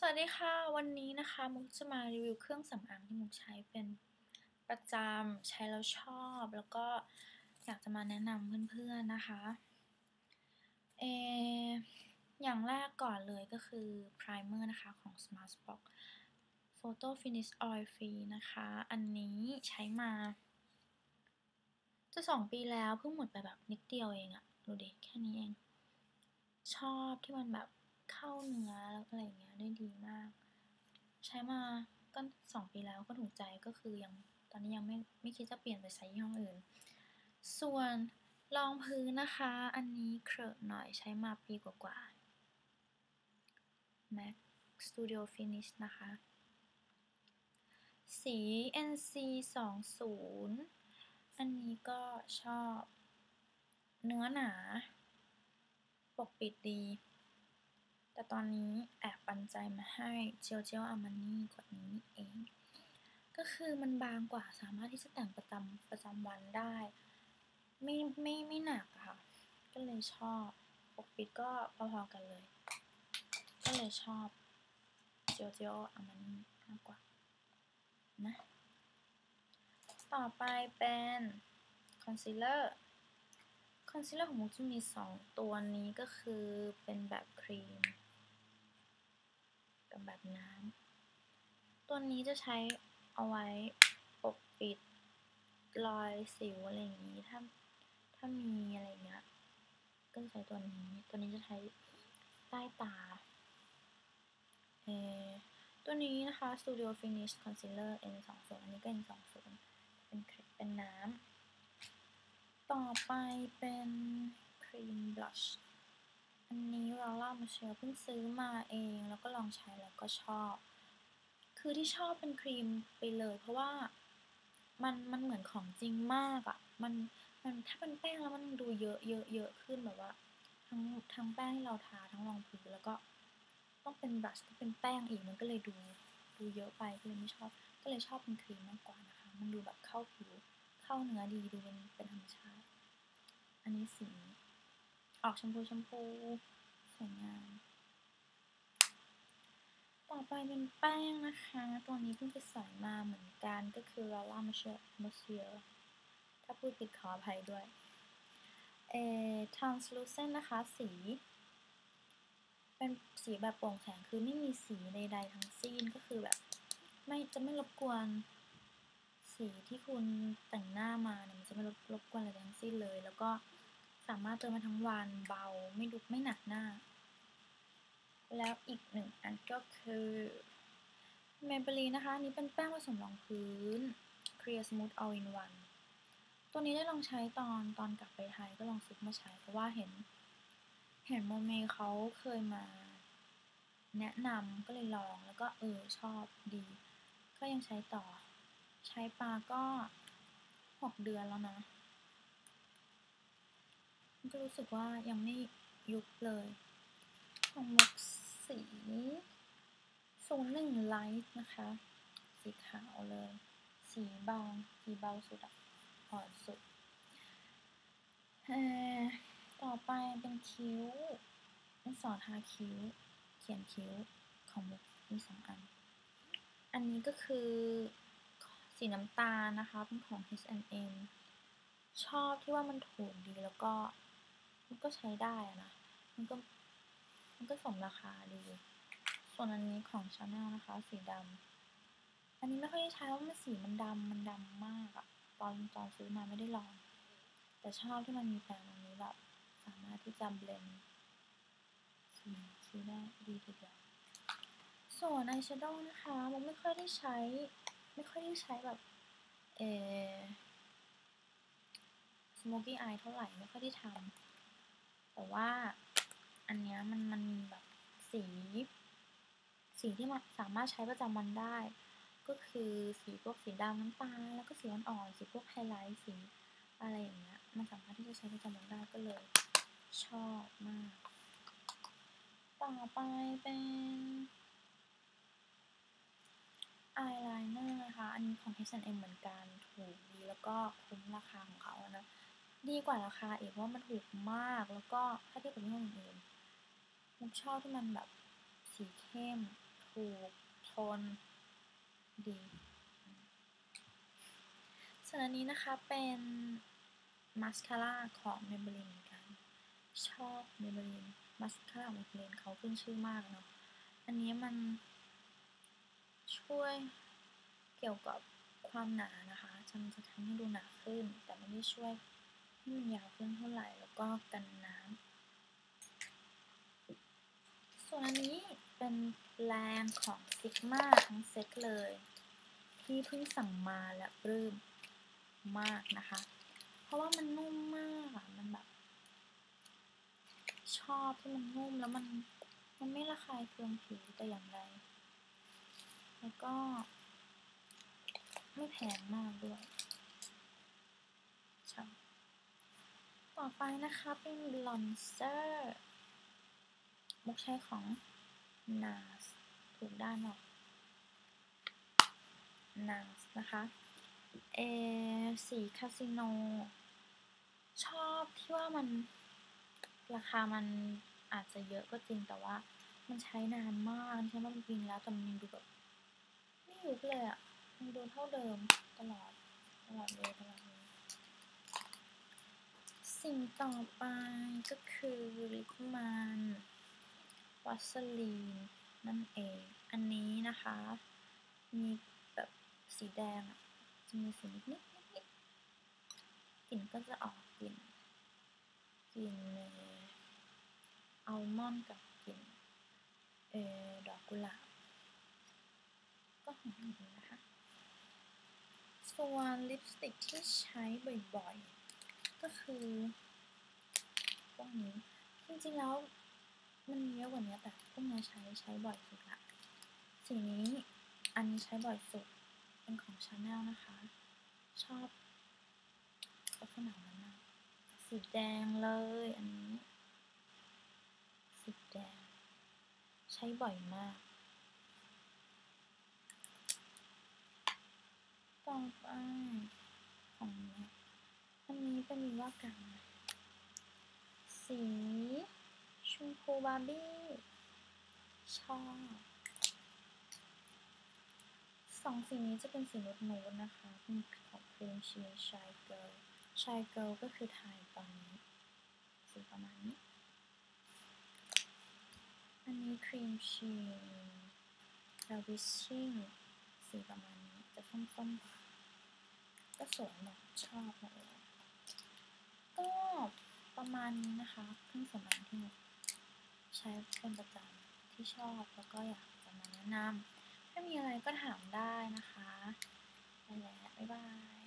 สวัสดีค่ะ วันนี้นะคะมุกจะมารีวิวเครื่องสำอางที่มุกใช้เป็นประจำใช้แล้วชอบ แล้วก็อยากจะมาแนะนำเพื่อนๆนะคะเอออย่างแรกก่อนเลยก็คือ primer นะคะของ Smart Spock Photo Finish Oil Free นะคะ อันนี้ใช้มา จะสองปีแล้วเพิ่งหมดไปแบบนิดเดียวเองอะดูดิแค่นี้เอง ชอบที่มันแบบเข้าเนื้อแล้วอะไรเงี้ย ใช้มาก็สองปีแล้วก็ถูกใจก็คือยังตอนนี้ยังไม่ไม่คิดจะเปลี่ยนไปใช้ยี่ห้ออื่น ส่วนรองพื้นนะคะ อันนี้เครอะหน่อยใช้มาปีกว่าๆ MAC Studio Finish นะคะ สี NC 20อันนี้ก็ชอบ เนื้อหนา ปกปิดดี แต่ตอนนี้แอบปันใจมาให้เจลเจลอามานี่กว่านี้เอง ก็คือมันบางกว่าสามารถที่จะแต่งประจำประจำวันได้ ไม่ไม่ไม่หนักค่ะ ก็เลยชอบปกปิดก็พอๆกันเลย ก็เลยชอบเจลเจลอามานี่มากกว่านะต่อไปเป็น concealer concealer ของมุกจะมี 2 ตัวนี้ก็คือเป็นแบบครีม กับแบบน้ำตัวนี้จะใช้เอาไว้ปกปิดรอยสิวอะไรอย่างนี้ ถ้าถ้ามีอะไรเงี้ย ก็จะใช้ตัวนี้ ตัวนี้จะใช้ใต้ตาเออตัวนี้นะคะ Studio Finish Concealer N20 อันนี้ก็ N20 เป็นเป็นน้ำ ต่อไปเป็นครีมบลัช อันนี้เราล่ามาเชลเพิ่งซื้อมาเอง แล้วก็ลองใช้แล้วก็ชอบ คือที่ชอบเป็นครีมไปเลย เพราะว่ามันมันเหมือนของจริงมากอะ่ะ มันมันถ้าเป็นแป้งแล้วมันดูเยอะเยอะเยอะขึ้นแบบว่า ทั้งทั้งแป้งที่เราทาทั้งรองพื้นแล้วก็ต้องเป็นบลัชที่เป็นแป้งอีกมันก็เลยดูดูเยอะไปก็เลยไม่ชอบ ก็เลยชอบเป็นครีมมากกว่านะคะ มันดูแบบเข้าผิวเข้าเนื้อดีดูเป็นเป็นธรรมชาติ อันนี้สี ออกชมพูชมพูสวยงาม ต่อไปเป็นแป้งนะคะ ตัวนี้เพิ่งไปใส่มาเหมือนกันก็คือ Lala Monsieur ถ้าพูดผิดขออภัยด้วย เอ่อ translucent นะคะ สี เป็นสีแบบโปร่งแสงคือไม่มีสีใดๆทั้งสิ้นก็คือแบบ ไม่จะไม่รบกวนสีที่คุณแต่งหน้ามาเนี่ยมันจะไม่รบรบกวนอะไรทั้งสิ้นเลย แล้วก็ สามารถเจอมาทั้งวันเบาไม่ดุไม่หนักหน้า แล้วอีกหนึ่งอันก็คือเมเบลีนะคะนี้เป็นแป้งผสมรองพื้น Clear Smooth All in One ตัวนี้ได้ลองใช้ตอนตอนกลับไปไทยก็ลองซื้อมาใช้เพราะว่าเห็น เห็นโมเมเขาเคยมา แนะนำก็เลยลองแล้วก็เออชอบดี ก็ยังใช้ต่อ ใช้ปาก็หกเดือนแล้วนะ ก็รู้สึกว่ายังไม่ยุบเลย ของมุกสีศูนย์หนึ่งไลท์นะคะ สีขาวเลย สีเบา สีเบาสุดอ่อนสุด ต่อไปเป็นคิ้วเป็นสอนทาคิ้ว เขียนคิ้วของมุกมีสองอัน อันนี้ก็คือสีน้ำตาลนะคะ เป็นของ H&M ชอบที่ว่ามันถูกดีแล้วก็ มันก็ใช้ได้นะ มันก็ มันก็สมราคาดี ส่วนอันนี้ของ Chanel นะคะ สีดำ อันนี้ไม่ค่อยได้ใช้เพราะมันสีมันดำ มันดำมากอะตอนตอนซื้อมาไม่ได้ลอง แต่ชอบที่มันมีแปรงตรงนี้แบบสามารถที่จะเบลนด์สีคิ้วได้ดีทีเดียว ส่วนอายแชโดว์นะคะ มันไม่ค่อยได้ใช้ ไม่ค่อยได้ใช้แบบ เออ smoky eye เท่าไหร่ ไม่ค่อยได้ทำ แต่ว่า อันเนี้ยมันมันมีแบบสีสีที่มันสามารถใช้ประจำวันได้ ก็คือสีพวกสีดำน้ำตาลแล้วก็สีอ่อนๆสีพวกไฮไลท์สีอะไรอย่างเงี้ยมันสามารถที่จะใช้ประจำวันได้ก็เลย ชอบมาก ต่อไปเป็นอายไลเนอร์นะคะ อันนี้ของ H&M เหมือนกัน ถูกดีแล้วก็คุ้มราคาของเขานะ ดีกว่าราคาอีกเพราะมันถูกมากแล้วก็ถ้าเทียบกับยี่ห้ออื่นๆมุกชอบที่มันแบบสีเข้ม ถูกทน ดีส่วนอันนี้นะคะเป็น mascara ของ Maybelline เหมือนกัน ชอบ Maybelline mascara Maybelline เขาขึ้นชื่อมากเนาะอันนี้มันช่วยเกี่ยวกับความหนานะคะจะจะทำให้ดูหนาขึ้น แต่ไม่ได้ช่วย ให้มันยาวขึ้นเท่าไหร่แล้วก็กันน้ำส่วนอันนี้เป็นแรงของซิกมาทั้งเซ็ตเลย ที่เพิ่งสั่งมาและปลื้มมากนะคะ เพราะว่ามันนุ่มมากอะมันแบบ ชอบที่มันนุ่มแล้วมันมันไม่ระคายเคืองผิวแต่อย่างใดแล้วก็ไม่แพงมากด้วยชอบต่ อไปนะคะเป็นลอนเซอร์มุกใช้ของ NARS ถูกด้านหรอก NARS นะคะเอสีคาสิโน ชอบที่ว่ามันราคามันอาจจะเยอะก็จริงแต่ว่ามันใช้นานมากใช้มาเป็นปีแล้วแต่มันยังดูแบบไม่ยุบเลยอะ่ะมันดูเท่าเดิมตลอด ตลอดเลยตลอดเลย สิ่งต่อไปก็คือลิปมันวัสลีนนั่นเอง อันนี้นะคะ มีแบบสีแดงอะจะมีสีนิดนิดนิดนิดกลิ่นก็จะออกกลิ่นกลิ่นอัลมอนด์กับกลิ่นเออดอกกุหลาบก็หอมดีนะคะ ส่วนลิปสติกที่ใช้บ่อยๆ ก็คือพวกนี้จริงๆแล้วมันมีเยอะกว่านี้แต่พวกนี้ใช้ใช้บ่อยสุดละสีนี้อันนี้ใช้บ่อยสุดเป็นของชาแนลนะคะ ชอบลักษณะนั้นนะสีแดงเลยอันนี้สีแดง ใช้บ่อยมากต่อไป อันนี้เป็นว่ากัน สีชมพูบาร์บี้ ชอบสองสีนี้จะเป็นสี nude nude นะคะเป็นของ Cremesheen Shy Girl Shy Girl ก็คือไทยตอนนี้ สีประมาณนี้ อันนี้ Cremesheen Ravishing สีประมาณนี้จะส้มๆก็สวยนะชอบหมดเลย ประมาณนี้นะคะเครื่องสำอางที่หนูใช้เป็นประจำที่ชอบแล้วก็อยากจะมาแนะนำถ้ามีอะไรก็ถามได้นะคะไปแล้วบ๊ายบาย